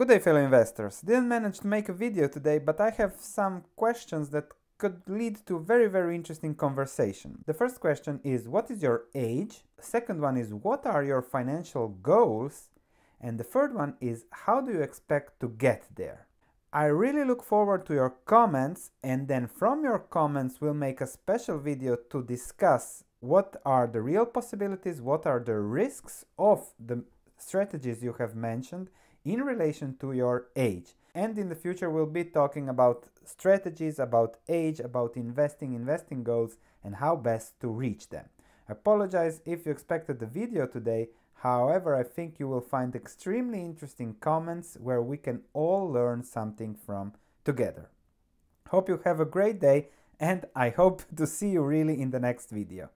Good day fellow investors. Didn't manage to make a video today, but I have some questions that could lead to very very interesting conversation. The first question is what is your age? The second one is what are your financial goals? And the third one is how do you expect to get there? I really look forward to your comments and then from your comments we'll make a special video to discuss what are the real possibilities, what are the risks of the strategies you have mentioned in relation to your age. And in the future, we'll be talking about strategies, about age, about investing, investing goals, and how best to reach them. I apologize if you expected the video today. However, I think you will find extremely interesting comments where we can all learn something from together. Hope you have a great day and I hope to see you really in the next video.